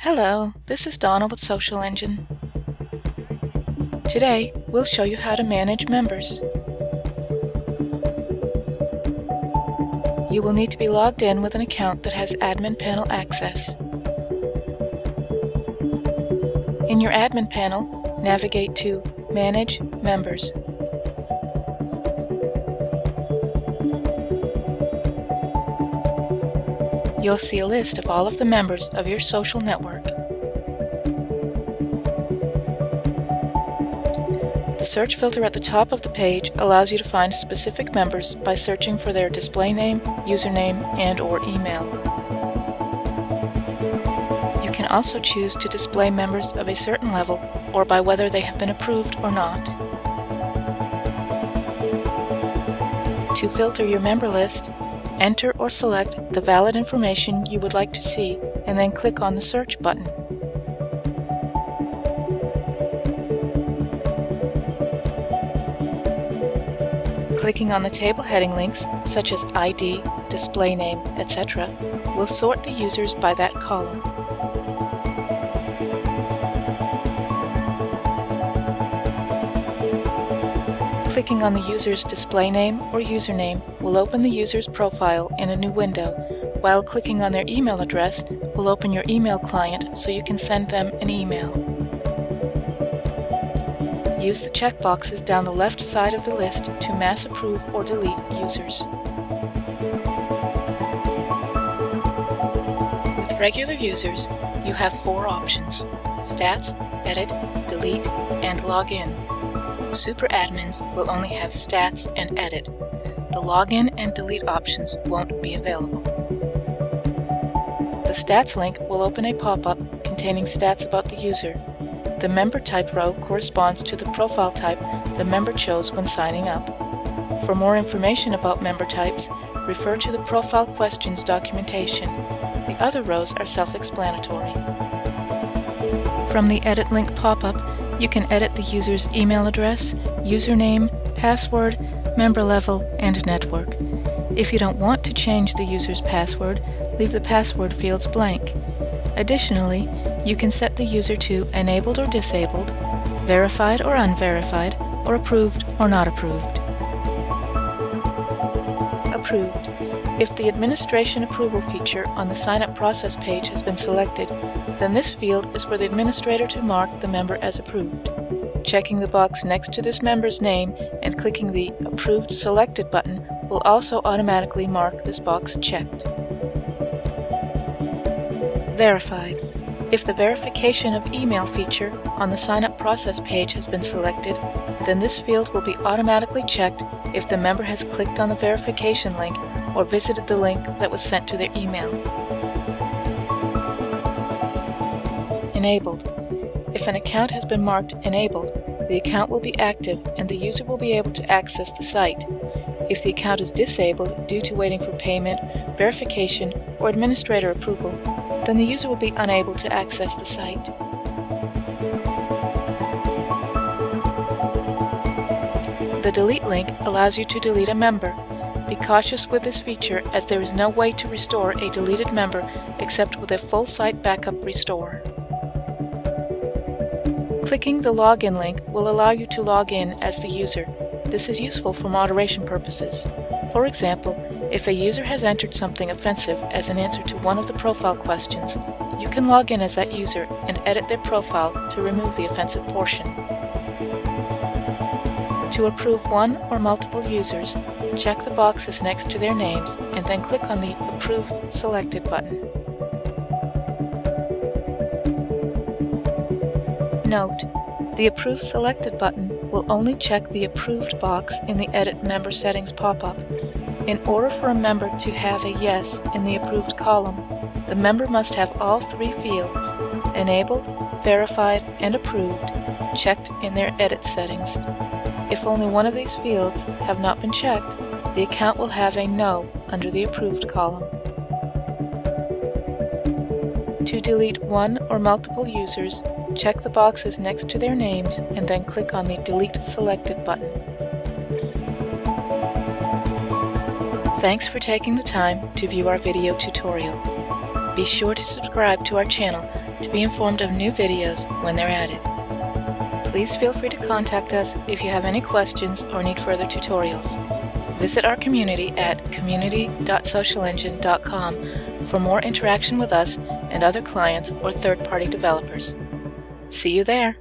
Hello, this is Donna with Social Engine. Today, we'll show you how to manage members. You will need to be logged in with an account that has admin panel access. In your admin panel, navigate to Manage Members. You'll see a list of all of the members of your social network. The search filter at the top of the page allows you to find specific members by searching for their display name, username, and or email. You can also choose to display members of a certain level or by whether they have been approved or not. To filter your member list, enter or select the valid information you would like to see and then click on the search button. Clicking on the table heading links, such as ID, display name, etc., will sort the users by that column. Clicking on the user's display name or username will open the user's profile in a new window, while clicking on their email address will open your email client so you can send them an email. Use the checkboxes down the left side of the list to mass approve or delete users. With regular users, you have four options Stats, Edit, Delete, and Login. Super admins will only have Stats and Edit. The Login and Delete options won't be available. The Stats link will open a pop-up containing stats about the user. The member type row corresponds to the profile type the member chose when signing up. For more information about member types, refer to the Profile Questions documentation. The other rows are self-explanatory. From the Edit link pop-up, you can edit the user's email address, username, password, member level, and network. If you don't want to change the user's password, leave the password fields blank. Additionally, you can set the user to enabled or disabled, verified or unverified, or approved or not approved. Approved. If the Administration Approval feature on the Sign Up Process page has been selected, then this field is for the administrator to mark the member as approved. Checking the box next to this member's name and clicking the Approved Selected button will also automatically mark this box checked. Verified. If the verification of email feature on the sign up process page has been selected, then this field will be automatically checked if the member has clicked on the verification link or visited the link that was sent to their email. Enabled. If an account has been marked Enabled, the account will be active and the user will be able to access the site. If the account is disabled due to waiting for payment, verification, or administrator approval, then the user will be unable to access the site. The Delete link allows you to delete a member. Be cautious with this feature as there is no way to restore a deleted member except with a full site backup restore. Clicking the Login link will allow you to log in as the user. This is useful for moderation purposes. For example, if a user has entered something offensive as an answer to one of the profile questions, you can log in as that user and edit their profile to remove the offensive portion. To approve one or multiple users, check the boxes next to their names and then click on the Approve Selected button. Note: The Approve Selected button will only check the Approved box in the Edit Member Settings pop-up. In order for a member to have a Yes in the Approved column, the member must have all three fields, Enabled, Verified, and Approved, checked in their Edit settings. If only one of these fields have not been checked, the account will have a No under the Approved column. To delete one or multiple users, check the boxes next to their names and then click on the Delete Selected button. Thanks for taking the time to view our video tutorial. Be sure to subscribe to our channel to be informed of new videos when they're added. Please feel free to contact us if you have any questions or need further tutorials. Visit our community at community.socialengine.com for more interaction with us and other clients or third-party developers. See you there!